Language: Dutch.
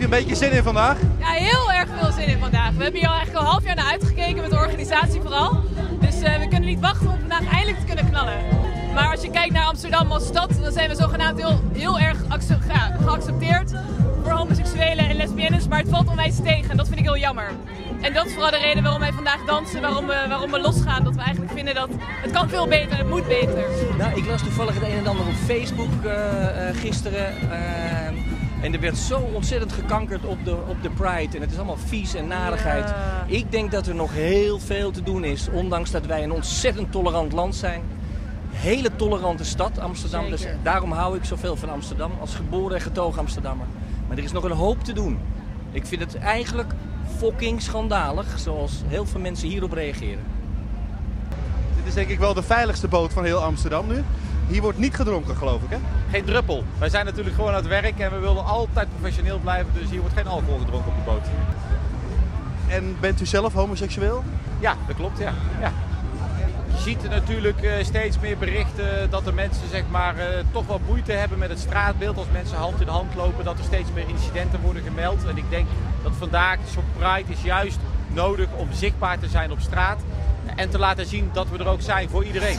je een beetje zin in vandaag? Ja, heel erg veel zin in vandaag. We hebben hier al eigenlijk al een half jaar naar uitgekeken met de organisatie vooral. Dus eh, we kunnen niet wachten om vandaag eindelijk te kunnen knallen. Maar als je kijkt naar Amsterdam als stad, dan zijn we zogenaamd heel, heel erg ja, geaccepteerd voor homoseksuelen en lesbiennes. Maar het valt onwijs tegen en dat vind ik heel jammer. En dat is vooral de reden waarom wij vandaag dansen, waarom we, waarom we losgaan. Dat we eigenlijk vinden dat het kan veel beter, het moet beter. Nou, ik las toevallig het een en ander op Facebook eh, eh, gisteren. En er werd zo ontzettend gekankerd op de, op de Pride. En het is allemaal vies en narigheid. Ja. Ik denk dat er nog heel veel te doen is. Ondanks dat wij een ontzettend tolerant land zijn. Hele tolerante stad, Amsterdam. Dus daarom hou ik zoveel van Amsterdam. Als geboren en getogen Amsterdammer. Maar er is nog een hoop te doen. Ik vind het eigenlijk fucking schandalig. Zoals heel veel mensen hierop reageren. Dit is denk ik wel de veiligste boot van heel Amsterdam nu. Hier wordt niet gedronken, geloof ik, hè? Geen druppel. Wij zijn natuurlijk gewoon aan het werk en we willen altijd professioneel blijven. Dus hier wordt geen alcohol gedronken op de boot. En bent u zelf homoseksueel? Ja, dat klopt, ja. ja. Je ziet natuurlijk eh, steeds meer berichten dat de mensen zeg maar, eh, toch wat moeite hebben met het straatbeeld. Als mensen hand in hand lopen, dat er steeds meer incidenten worden gemeld. En ik denk dat vandaag zo'n Pride is juist nodig om zichtbaar te zijn op straat. En te laten zien dat we er ook zijn voor iedereen.